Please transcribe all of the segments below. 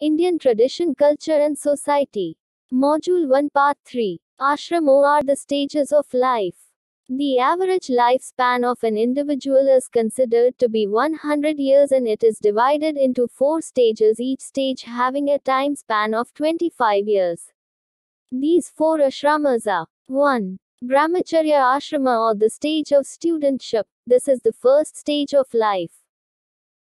Indian Tradition, Culture and Society. Module 1, Part 3. Ashramo are the stages of life. The average lifespan of an individual is considered to be 100 years and it is divided into four stages, each stage having a time span of 25 years. These four ashramas are 1. Brahmacharya ashrama or the stage of studentship. This is the first stage of life.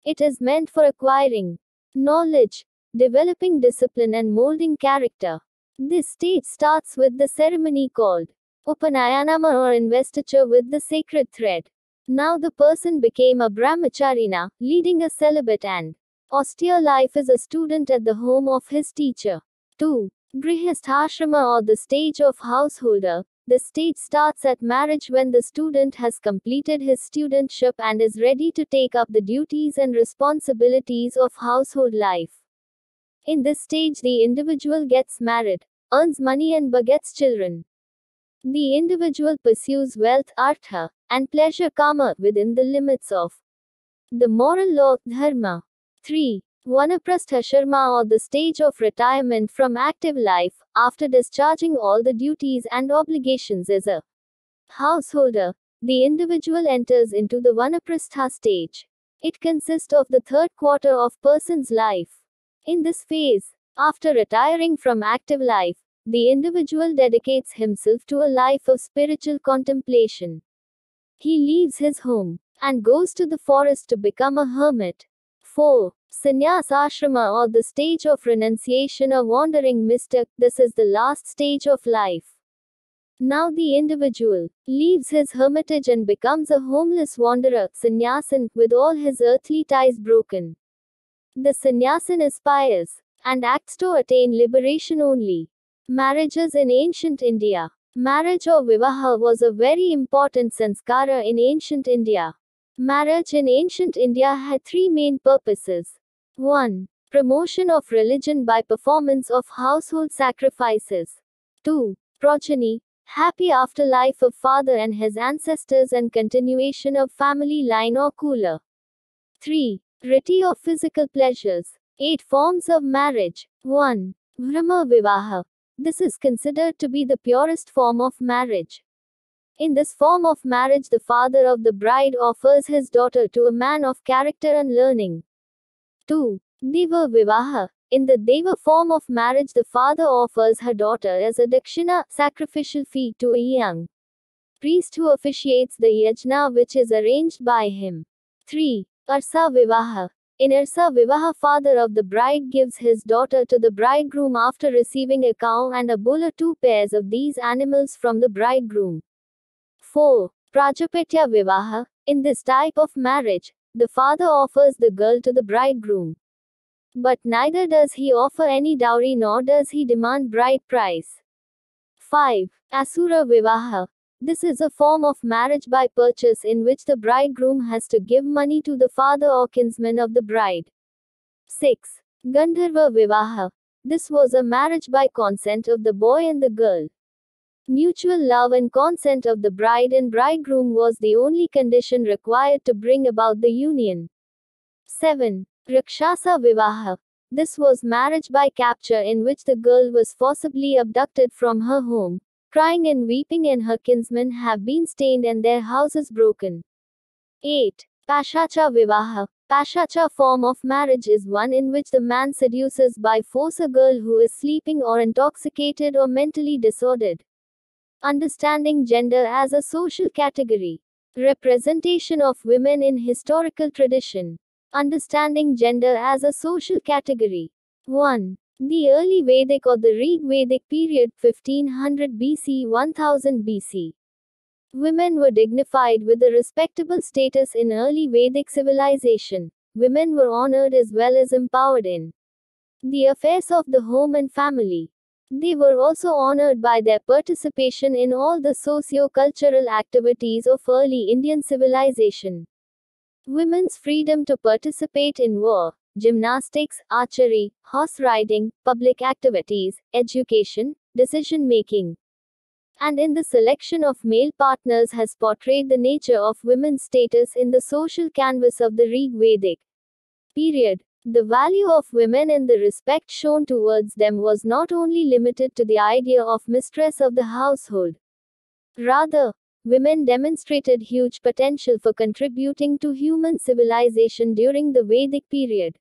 It is meant for acquiring knowledge, developing discipline, and molding character. This stage starts with the ceremony called Upanayanama or investiture with the sacred thread. Now the person became a brahmacharina, leading a celibate and austere life as a student at the home of his teacher. 2. Grihastha or the stage of householder. The stage starts at marriage when the student has completed his studentship and is ready to take up the duties and responsibilities of household life. In this stage, the individual gets married, earns money, and begets children. The individual pursues wealth, artha, and pleasure kama within the limits of the moral law, dharma. 3. Vanaprastha ashrama or the stage of retirement from active life, after discharging all the duties and obligations as a householder, the individual enters into the Vanaprastha stage. It consists of the third quarter of person's life. In this phase, after retiring from active life, the individual dedicates himself to a life of spiritual contemplation. He leaves his home and goes to the forest to become a hermit. 4. Sannyas ashrama or the stage of renunciation or wandering mystic. This is the last stage of life. Now the individual leaves his hermitage and becomes a homeless wanderer, sannyasin, with all his earthly ties broken. The sannyasin aspires and acts to attain liberation only. Marriages in ancient India. Marriage or vivaha was a very important sanskara in ancient India. Marriage in ancient India had three main purposes. 1. Promotion of religion by performance of household sacrifices. 2. Progeny, happy afterlife of father and his ancestors and continuation of family line or kula. 3. Rati of physical pleasures. 8 forms of marriage. 1. Brahma Vivaha. This is considered to be the purest form of marriage. In this form of marriage, the father of the bride offers his daughter to a man of character and learning. 2. Deva Vivaha. In the Deva form of marriage, the father offers her daughter as a dakshina, sacrificial fee, to a young priest who officiates the yajna which is arranged by him. 3. Arsa Vivaha. In Arsa Vivaha, father of the bride gives his daughter to the bridegroom after receiving a cow and a bull or two pairs of these animals from the bridegroom. 4. Prajapatya Vivaha. In this type of marriage, the father offers the girl to the bridegroom. But neither does he offer any dowry nor does he demand bride price. 5. Asura Vivaha. This is a form of marriage by purchase in which the bridegroom has to give money to the father or kinsman of the bride. 6. Gandharva Vivaha. This was a marriage by consent of the boy and the girl. Mutual love and consent of the bride and bridegroom was the only condition required to bring about the union. 7. Rakshasa Vivaha. This was marriage by capture in which the girl was forcibly abducted from her home. Crying and weeping and her kinsmen have been stained and their houses broken. 8. Paishacha Vivaha. Paishacha form of marriage is one in which the man seduces by force a girl who is sleeping or intoxicated or mentally disordered. Understanding gender as a social category. Representation of women in historical tradition. Understanding gender as a social category. 1. The early Vedic or the Rig Vedic period 1500 BC 1000 BC. Women were dignified with a respectable status in early Vedic civilization. Women were honored as well as empowered in the affairs of the home and family. They were also honored by their participation in all the socio-cultural activities of early Indian civilization. Women's freedom to participate in war, gymnastics, archery, horse riding, public activities, education, decision making, and in the selection of male partners has portrayed the nature of women's status in the social canvas of the Rig Vedic period. The value of women and the respect shown towards them was not only limited to the idea of mistress of the household. Rather, women demonstrated huge potential for contributing to human civilization during the Vedic period.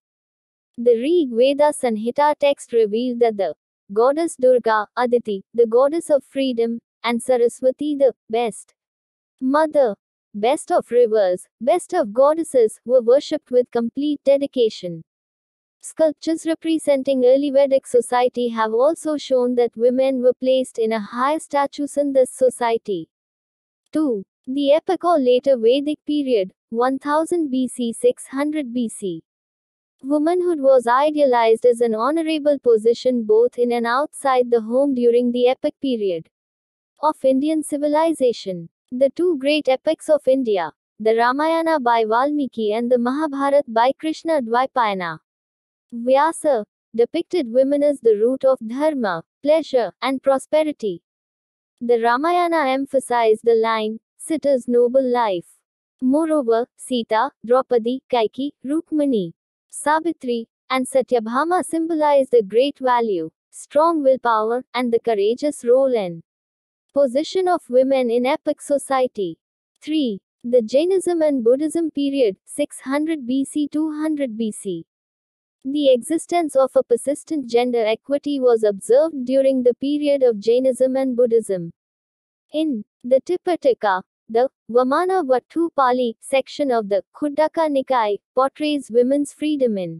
The Rig Veda Sanhita text revealed that the goddess Durga, Aditi, the goddess of freedom, and Saraswati, the best mother, best of rivers, best of goddesses, were worshipped with complete dedication. Sculptures representing early Vedic society have also shown that women were placed in a higher status in this society. 2. The epoch or later Vedic period, 1000 BC 600 BC. Womanhood was idealized as an honorable position both in and outside the home during the epic period of Indian civilization. The two great epics of India, the Ramayana by Valmiki and the Mahabharata by Krishna Dvaipayana, Vyasa depicted women as the root of dharma, pleasure, and prosperity. The Ramayana emphasized the line, Sita's noble life. Moreover, Sita, Draupadi, Kaikeyi, Rukmani, Savitri, and Satyabhama symbolize the great value, strong willpower, and the courageous role and position of women in epic society. 3. The Jainism and Buddhism period, 600 BC 200 BC. The existence of a persistent gender equity was observed during the period of Jainism and Buddhism. In the Tipitaka, the Vimana Vatthu Pali section of the Khuddaka Nikaya portrays women's freedom in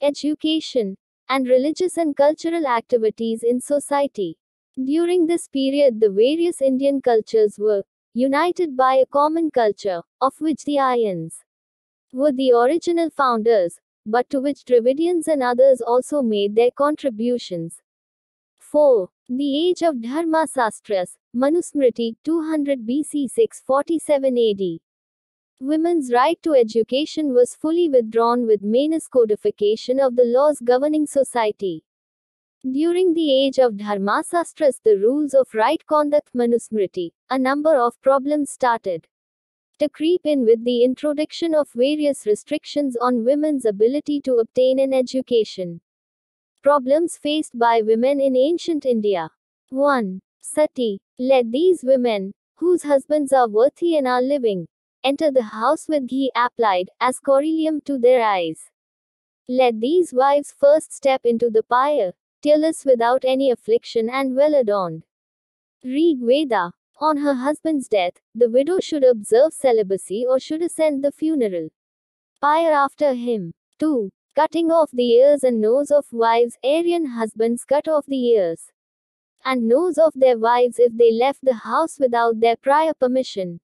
education and religious and cultural activities in society. During this period, the various Indian cultures were united by a common culture, of which the Aryans were the original founders, but to which Dravidians and others also made their contributions. 4. The age of Dharma Sastras, Manusmriti, 200 BC 647 AD. Women's right to education was fully withdrawn with Manu's codification of the laws governing society. During the age of Dharmasastras, the rules of right conduct Manusmriti, a number of problems started to creep in with the introduction of various restrictions on women's ability to obtain an education. Problems faced by women in ancient India. 1. Sati. Let these women, whose husbands are worthy and are living, enter the house with ghee applied, as collyrium to their eyes. Let these wives first step into the pyre, tearless without any affliction and well adorned. Rig Veda. On her husband's death, the widow should observe celibacy or should attend the funeral pyre after him. 2. Cutting off the ears and nose of wives. Aryan husbands cut off the ears and nose of their wives if they left the house without their prior permission.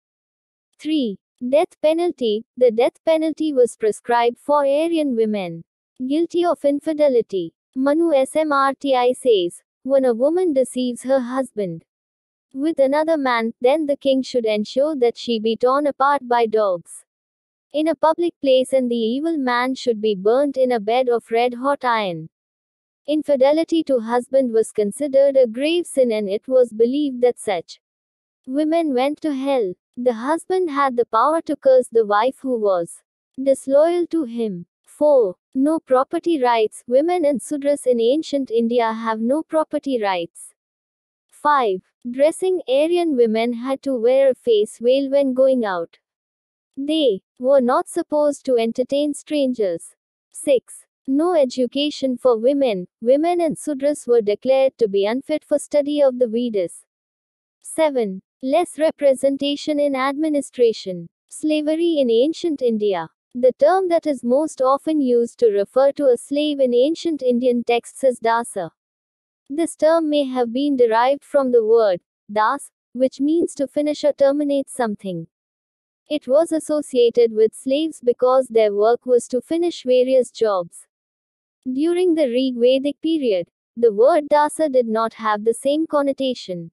3. Death penalty. The death penalty was prescribed for Aryan women guilty of infidelity. Manu Smrti says, when a woman deceives her husband, with another man, then the king should ensure that she be torn apart by dogs. In a public place, and the evil man should be burnt in a bed of red hot iron. Infidelity to husband was considered a grave sin, and it was believed that such women went to hell. The husband had the power to curse the wife who was disloyal to him. 4. No property rights. Women and Sudras in ancient India have no property rights. 5. Dressing Aryan women had to wear a face veil when going out. They were not supposed to entertain strangers. 6. No education for women. Women and Sudras were declared to be unfit for study of the Vedas. 7. Less representation in administration. Slavery in ancient India. The term that is most often used to refer to a slave in ancient Indian texts is dasa. This term may have been derived from the word das, which means to finish or terminate something. It was associated with slaves because their work was to finish various jobs. During the Rig Vedic period, the word dasa did not have the same connotation.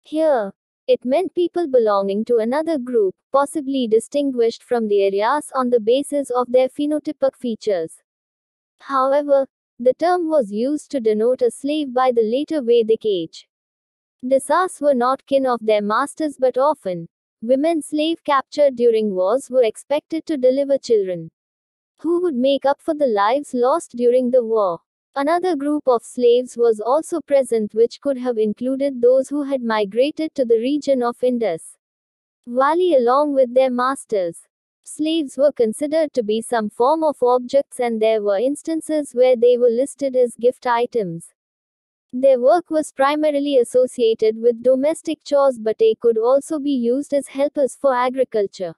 Here, it meant people belonging to another group, possibly distinguished from the Aryas on the basis of their phenotypic features. However, the term was used to denote a slave by the later Vedic age. Dasas were not kin of their masters but often, women slave captured during wars were expected to deliver children. who would make up for the lives lost during the war. Another group of slaves was also present, which could have included those who had migrated to the region of Indus Valley along with their masters. Slaves were considered to be some form of objects, and there were instances where they were listed as gift items. Their work was primarily associated with domestic chores, but they could also be used as helpers for agriculture.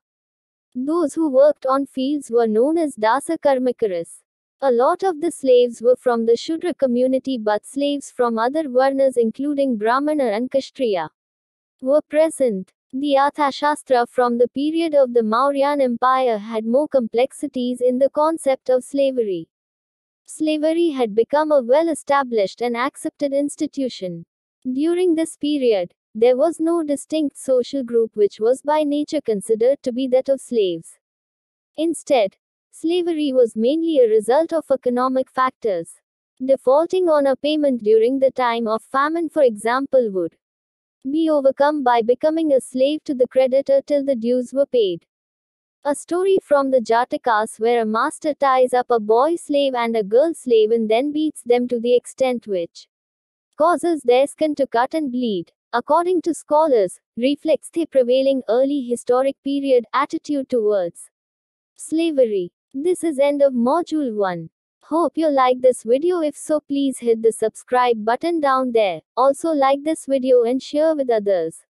Those who worked on fields were known as Dasa Karmikaras. A lot of the slaves were from the Shudra community, but slaves from other Varnas, including Brahmana and Kshatriya, were present. The Arthashastra from the period of the Mauryan Empire had more complexities in the concept of slavery. Slavery had become a well established and accepted institution. During this period, there was no distinct social group which was by nature considered to be that of slaves. Instead, slavery was mainly a result of economic factors. Defaulting on a payment during the time of famine, for example, would be overcome by becoming a slave to the creditor till the dues were paid. A story from the Jatakas where a master ties up a boy slave and a girl slave and then beats them to the extent which causes their skin to cut and bleed. According to scholars, reflects the prevailing early historic period attitude towards slavery. This is end of module 1. Hope you like this video if so please hit the subscribe button down there. Also like this video and share with others.